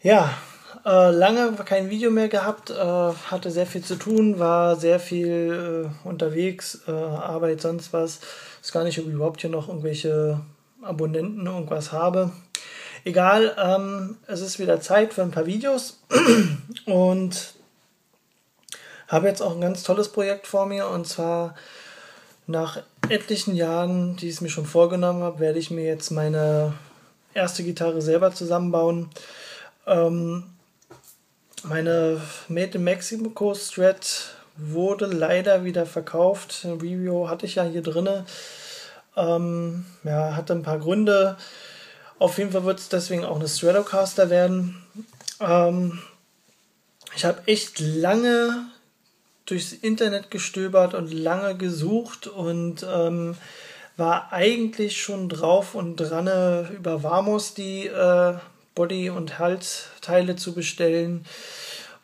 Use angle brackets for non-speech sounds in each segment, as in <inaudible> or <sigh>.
Ja, äh, lange kein Video mehr gehabt, äh, hatte sehr viel zu tun, war sehr viel äh, unterwegs, äh, Arbeit, sonst was. Ist gar nicht, ob ich überhaupt hier noch irgendwelche Abonnenten irgendwas habe. Egal, ähm, es ist wieder Zeit für ein paar Videos <clears throat> und habe jetzt auch ein ganz tolles Projekt vor mir und zwar nach etlichen Jahren, die ich es mir schon vorgenommen habe, werde ich mir jetzt meine erste Gitarre selber zusammenbauen. Ähm, meine Made in Mexico Strat wurde leider wieder verkauft. Ein Review hatte ich ja hier drinne. Ähm, ja, hatte ein paar Gründe. Auf jeden Fall wird es deswegen auch eine Stratocaster werden. Ähm, ich habe echt lange durchs Internet gestöbert und lange gesucht und ähm, war eigentlich schon drauf und dran, über Vamos die äh, Body- und Halsteile zu bestellen.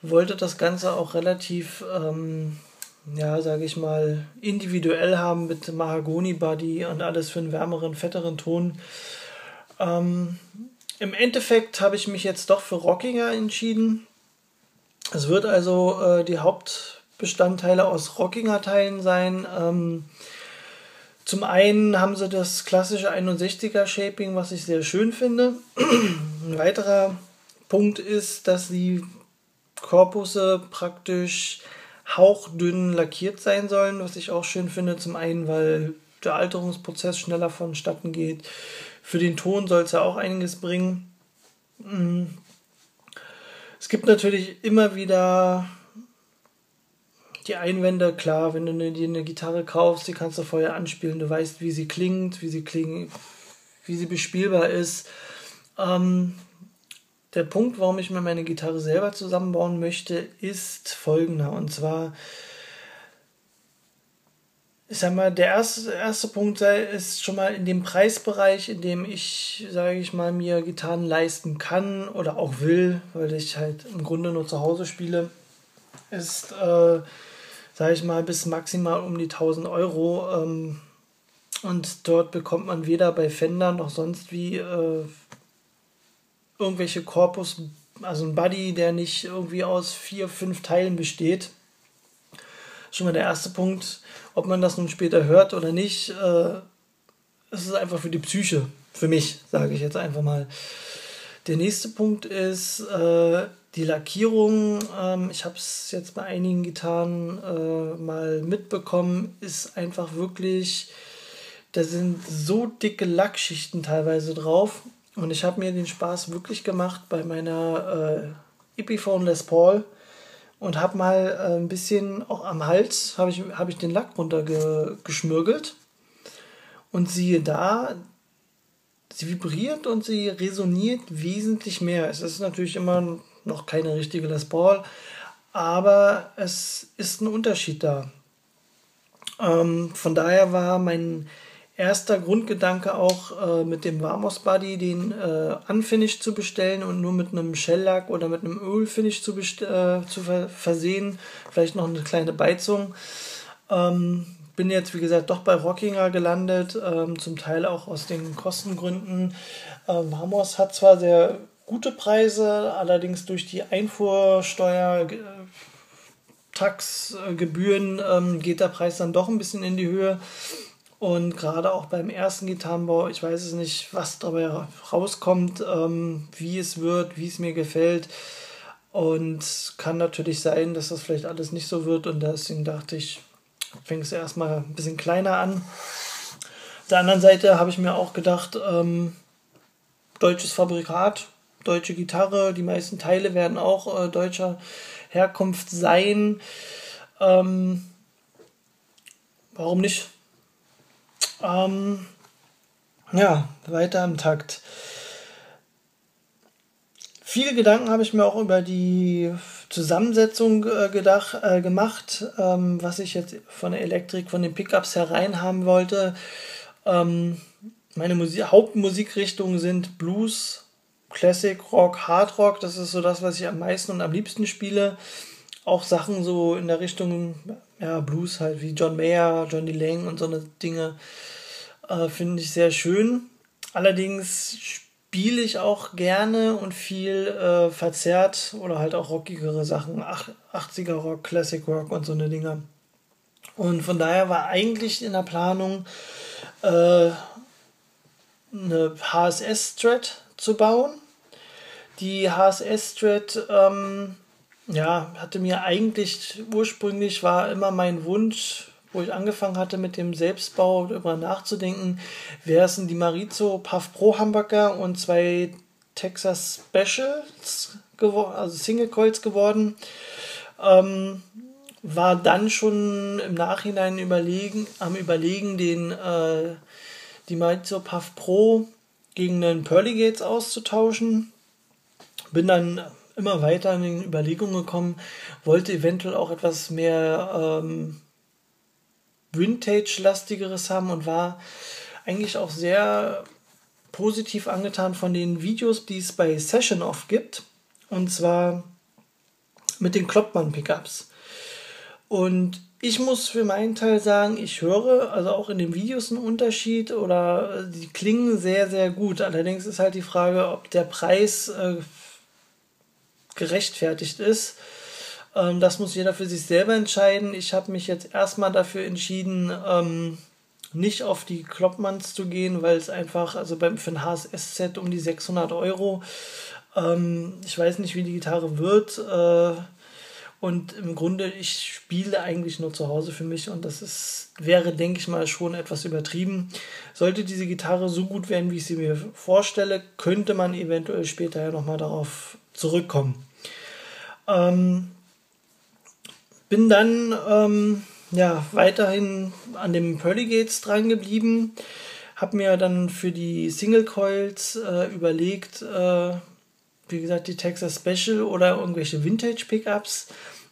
Wollte das Ganze auch relativ, ähm, ja, sage ich mal, individuell haben mit Mahagoni-Body und alles für einen wärmeren, fetteren Ton. Ähm, Im Endeffekt habe ich mich jetzt doch für Rockinger entschieden. Es wird also äh, die Hauptbestandteile aus Rockinger-Teilen sein. Ähm, zum einen haben sie das klassische 61er Shaping, was ich sehr schön finde. <clears throat> Ein weiterer Punkt ist, dass die Korpusse praktisch hauchdünn lackiert sein sollen, was ich auch schön finde. Zum einen, weil der Alterungsprozess schneller vonstatten geht. Für den Ton soll es ja auch einiges bringen. Mm. Es gibt natürlich immer wieder die Einwände, klar, wenn du dir eine Gitarre kaufst, die kannst du vorher anspielen, du weißt, wie sie klingt, wie sie klingt, wie sie bespielbar ist. Ähm, der Punkt, warum ich mir meine Gitarre selber zusammenbauen möchte, ist folgender. Und zwar, ich sag mal, der erste, erste Punkt ist schon mal in dem Preisbereich, in dem ich, sage ich mal, mir Gitarren leisten kann oder auch will, weil ich halt im Grunde nur zu Hause spiele, ist äh, sage ich mal, bis maximal um die 1000 Euro. Ähm, und dort bekommt man weder bei Fender noch sonst wie äh, irgendwelche Korpus, also ein Buddy, der nicht irgendwie aus vier, fünf Teilen besteht. Schon mal der erste Punkt, ob man das nun später hört oder nicht, äh, es ist einfach für die Psyche, für mich, sage ich jetzt einfach mal. Der nächste Punkt ist, äh, die Lackierung, ähm, ich habe es jetzt bei einigen Gitarren äh, mal mitbekommen, ist einfach wirklich, da sind so dicke Lackschichten teilweise drauf. Und ich habe mir den Spaß wirklich gemacht bei meiner äh, Epiphone Les Paul und habe mal äh, ein bisschen auch am Hals habe ich, hab ich den Lack runtergeschmürgelt. Und siehe da, sie vibriert und sie resoniert wesentlich mehr. Es ist natürlich immer noch keine richtige Les Paul, aber es ist ein Unterschied da. Ähm, von daher war mein erster Grundgedanke auch äh, mit dem Vamos Buddy den äh, Unfinished zu bestellen und nur mit einem Shell-Lack oder mit einem Ölfinish zu, äh, zu ver versehen. Vielleicht noch eine kleine Beizung. Ähm, bin jetzt, wie gesagt, doch bei Rockinger gelandet, ähm, zum Teil auch aus den Kostengründen. Ähm, Vamos hat zwar sehr gute Preise, allerdings durch die Einfuhrsteuer, äh, Tax, äh, Gebühren ähm, geht der Preis dann doch ein bisschen in die Höhe. Und gerade auch beim ersten Gitarrenbau, ich weiß es nicht, was dabei rauskommt, ähm, wie es wird, wie es mir gefällt. Und kann natürlich sein, dass das vielleicht alles nicht so wird. Und deswegen dachte ich, fängst du erstmal ein bisschen kleiner an. Auf der anderen Seite habe ich mir auch gedacht, ähm, deutsches Fabrikat, deutsche Gitarre, die meisten Teile werden auch äh, deutscher Herkunft sein. Ähm, warum nicht? Ähm, ja, weiter im Takt. Viele Gedanken habe ich mir auch über die Zusammensetzung äh, gedacht, äh, gemacht, ähm, was ich jetzt von der Elektrik, von den Pickups herein haben wollte. Ähm, meine Musik Hauptmusikrichtungen sind Blues, Classic Rock, Hard Rock, das ist so das, was ich am meisten und am liebsten spiele. Auch Sachen so in der Richtung ja, Blues halt wie John Mayer, Johnny Lang und so eine Dinge äh, finde ich sehr schön. Allerdings spiele ich auch gerne und viel äh, verzerrt oder halt auch rockigere Sachen, 80er Rock, Classic Rock und so eine Dinger. Und von daher war eigentlich in der Planung äh, eine HSS-Thread zu bauen. Die HSS-Thread ähm, ja, hatte mir eigentlich ursprünglich war immer mein Wunsch, wo ich angefangen hatte mit dem Selbstbau darüber nachzudenken, wäre es die Marizo Puff Pro Hamburger und zwei Texas Specials geworden, also Single Coils geworden. Ähm, war dann schon im Nachhinein überlegen, am überlegen, den äh, die Marizo Puff Pro gegen einen Pearly Gates auszutauschen. Bin dann immer weiter in den Überlegungen gekommen, wollte eventuell auch etwas mehr ähm, Vintage-lastigeres haben und war eigentlich auch sehr positiv angetan von den Videos, die es bei Session Off gibt. Und zwar mit den Kloppmann-Pickups. Und ich muss für meinen Teil sagen, ich höre also auch in den Videos einen Unterschied oder die klingen sehr, sehr gut. Allerdings ist halt die Frage, ob der Preis äh, gerechtfertigt ist. Ähm, das muss jeder für sich selber entscheiden. Ich habe mich jetzt erstmal dafür entschieden, ähm, nicht auf die Kloppmanns zu gehen, weil es einfach, also beim, für ein HSS-Set um die 600 Euro. Ähm, ich weiß nicht, wie die Gitarre wird. Äh, und im Grunde, ich spiele eigentlich nur zu Hause für mich und das ist, wäre, denke ich mal, schon etwas übertrieben. Sollte diese Gitarre so gut werden, wie ich sie mir vorstelle, könnte man eventuell später ja nochmal darauf zurückkommen. Ähm, bin dann ähm, ja, weiterhin an dem Pearly Gates dran geblieben. Habe mir dann für die Single Coils äh, überlegt, äh, wie gesagt, die Texas Special oder irgendwelche Vintage Pickups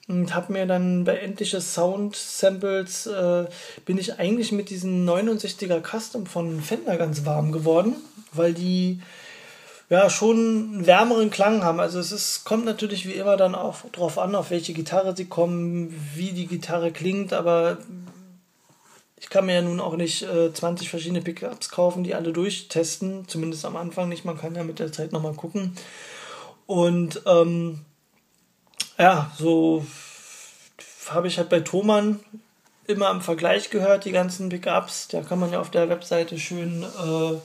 und habe mir dann bei endliche Sound Samples äh, bin ich eigentlich mit diesen 69er Custom von Fender ganz warm geworden, weil die ja schon einen wärmeren Klang haben. Also es ist, kommt natürlich wie immer dann auch drauf an, auf welche Gitarre sie kommen, wie die Gitarre klingt, aber ich kann mir ja nun auch nicht äh, 20 verschiedene Pickups kaufen, die alle durchtesten, zumindest am Anfang nicht. Man kann ja mit der Zeit nochmal gucken. Und ähm, ja, so habe ich halt bei Thomann immer im Vergleich gehört, die ganzen Pickups. Da kann man ja auf der Webseite schön äh,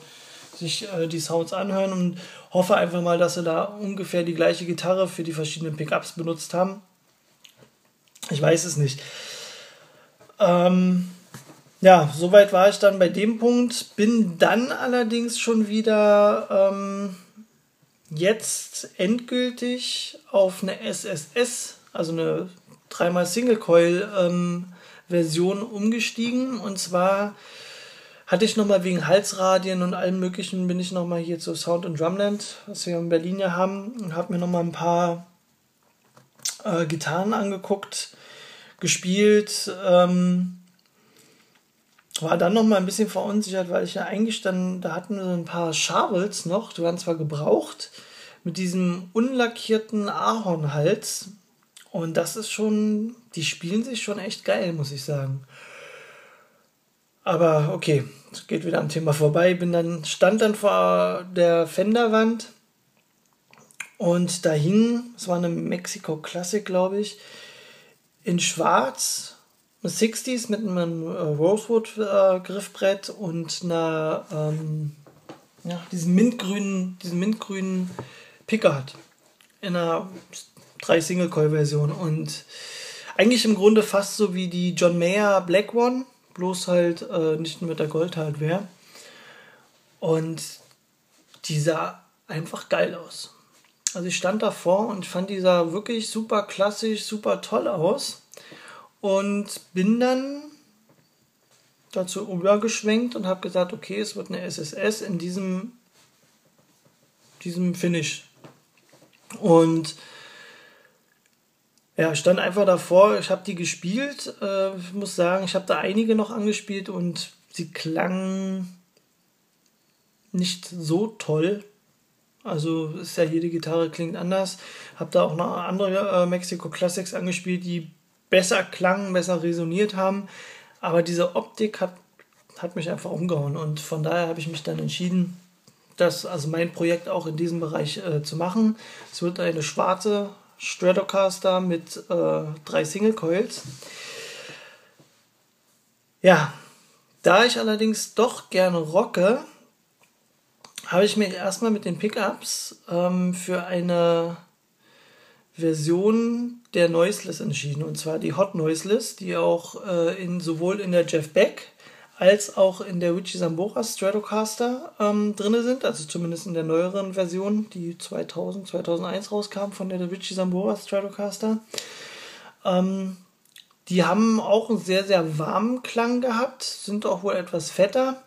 sich äh, die Sounds anhören und hoffe einfach mal, dass sie da ungefähr die gleiche Gitarre für die verschiedenen Pickups benutzt haben. Ich weiß es nicht. Ähm, ja, soweit war ich dann bei dem Punkt. Bin dann allerdings schon wieder ähm, jetzt endgültig auf eine SSS, also eine dreimal Single Coil ähm, Version umgestiegen. Und zwar hatte ich nochmal wegen Halsradien und allem möglichen, bin ich nochmal hier zu Sound und Drumland, was wir in Berlin ja haben, und habe mir nochmal ein paar äh, Gitarren angeguckt, gespielt. Ähm, war dann nochmal ein bisschen verunsichert, weil ich ja eigentlich dann, da hatten wir so ein paar Shavels noch, die waren zwar gebraucht, mit diesem unlackierten Ahornhals. Und das ist schon, die spielen sich schon echt geil, muss ich sagen. Aber okay, es geht wieder am Thema vorbei. Bin dann, stand dann vor der Fenderwand und da hing, es war eine Mexico Classic, glaube ich, in schwarz, 60s mit einem äh, Rosewood-Griffbrett äh, und einer, ähm, ja, diesen mintgrünen, diesen mintgrünen Pickard in einer 3 Single-Coil-Version und eigentlich im Grunde fast so wie die John Mayer Black One bloß halt äh, nicht mit der Goldhardware. Und die sah einfach geil aus. Also ich stand davor und fand die sah wirklich super klassisch, super toll aus. Und bin dann dazu übergeschwenkt und habe gesagt, okay, es wird eine SSS in diesem, diesem Finish. Und ja, ich stand einfach davor, ich habe die gespielt. Äh, ich muss sagen, ich habe da einige noch angespielt und sie klangen nicht so toll. Also ist ja jede Gitarre klingt anders. Habe da auch noch andere äh, Mexico Classics angespielt, die besser klangen, besser resoniert haben. Aber diese Optik hat, hat mich einfach umgehauen und von daher habe ich mich dann entschieden, das, also mein Projekt auch in diesem Bereich äh, zu machen. Es wird eine schwarze Stratocaster mit äh, drei Single Coils. Ja, da ich allerdings doch gerne rocke, habe ich mir erstmal mit den Pickups ähm, für eine Version der Noiseless entschieden. Und zwar die Hot Noiseless, die auch äh, in, sowohl in der Jeff Beck als auch in der Richie Sambora Stratocaster ähm, drin sind, also zumindest in der neueren Version, die 2000, 2001 rauskam von der Richie Sambora Stratocaster. Ähm, die haben auch einen sehr, sehr warmen Klang gehabt, sind auch wohl etwas fetter.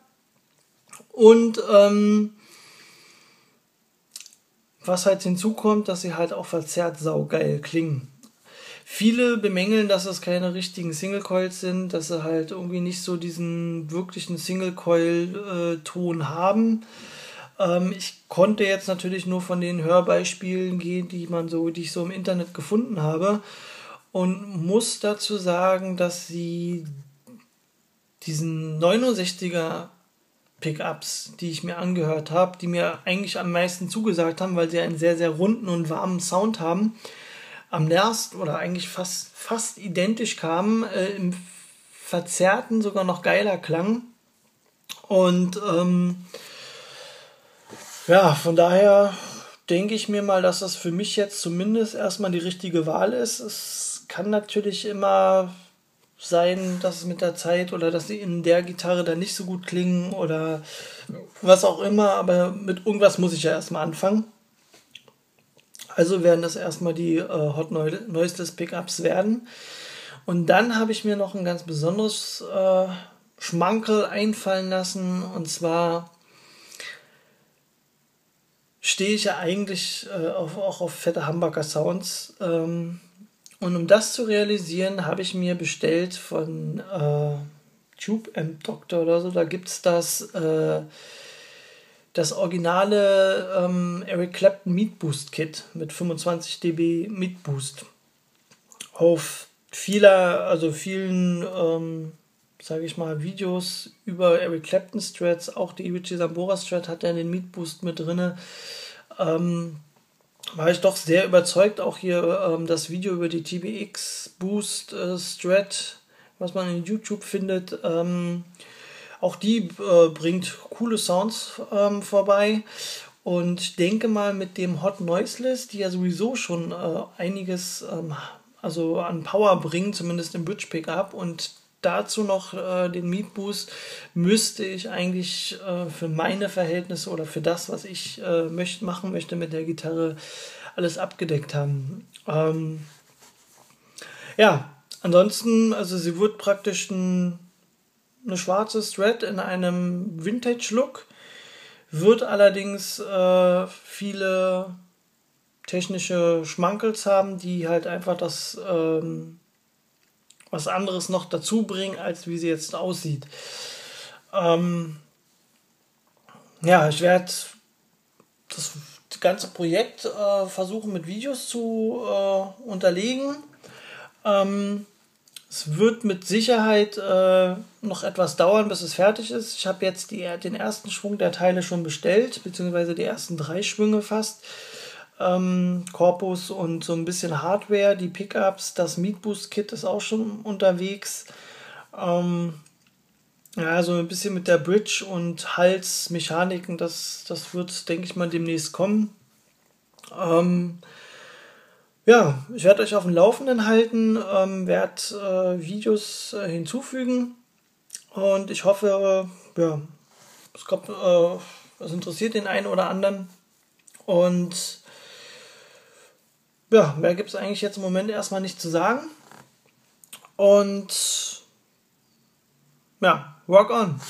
Und ähm, was halt hinzukommt, dass sie halt auch verzerrt saugeil klingen. Viele bemängeln, dass es keine richtigen Single Coils sind, dass sie halt irgendwie nicht so diesen wirklichen Single Coil Ton haben. Ähm, ich konnte jetzt natürlich nur von den Hörbeispielen gehen, die man so, die ich so im Internet gefunden habe und muss dazu sagen, dass sie diesen 69er Pickups, die ich mir angehört habe, die mir eigentlich am meisten zugesagt haben, weil sie einen sehr, sehr runden und warmen Sound haben, am nächsten oder eigentlich fast, fast identisch kamen, äh, im verzerrten sogar noch geiler Klang. Und ähm, ja, von daher denke ich mir mal, dass das für mich jetzt zumindest erstmal die richtige Wahl ist. Es kann natürlich immer sein, dass es mit der Zeit oder dass sie in der Gitarre dann nicht so gut klingen oder was auch immer, aber mit irgendwas muss ich ja erstmal anfangen. Also werden das erstmal die äh, Hot Noiseless Pickups werden. Und dann habe ich mir noch ein ganz besonderes äh, Schmankel einfallen lassen. Und zwar stehe ich ja eigentlich äh, auf, auch auf fette Hamburger Sounds. Ähm, und um das zu realisieren, habe ich mir bestellt von äh, Tube Amp Doctor oder so, da gibt es das. Äh, das originale ähm, Eric Clapton Meat Boost Kit mit 25 dB Meat Boost. Auf vieler, also vielen, ähm, sage ich mal, Videos über Eric Clapton Strats, auch die Richie Sambora Strat hat ja den Meat Boost mit drin. Ähm, war ich doch sehr überzeugt. Auch hier ähm, das Video über die TBX Boost äh, Strat, was man in YouTube findet. Ähm, auch die äh, bringt coole Sounds ähm, vorbei. Und denke mal, mit dem Hot Noiseless, die ja sowieso schon äh, einiges ähm, also an Power bringen, zumindest im Bridge Pickup. Und dazu noch äh, den Meat Boost, müsste ich eigentlich äh, für meine Verhältnisse oder für das, was ich äh, möcht, machen möchte mit der Gitarre, alles abgedeckt haben. Ähm, ja, ansonsten, also sie wird praktisch ein eine schwarze Thread in einem Vintage-Look, wird allerdings äh, viele technische Schmankels haben, die halt einfach das ähm, was anderes noch dazu bringen, als wie sie jetzt aussieht. Ähm, ja, ich werde das ganze Projekt äh, versuchen mit Videos zu äh, unterlegen. Ähm, es wird mit Sicherheit äh, noch etwas dauern, bis es fertig ist. Ich habe jetzt die, den ersten Schwung der Teile schon bestellt, beziehungsweise die ersten drei Schwünge fast. Ähm, Korpus und so ein bisschen Hardware, die Pickups, das Meat Boost Kit ist auch schon unterwegs. Ähm, ja, so ein bisschen mit der Bridge und Halsmechaniken, das, das wird, denke ich mal, demnächst kommen. Ähm, ja, ich werde euch auf dem Laufenden halten, ähm, werde äh, Videos äh, hinzufügen und ich hoffe, äh, ja, es, kommt, äh, es interessiert den einen oder anderen. Und ja, mehr gibt es eigentlich jetzt im Moment erstmal nicht zu sagen. Und ja, rock on!